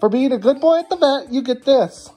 For being a good boy at the vet, you get this.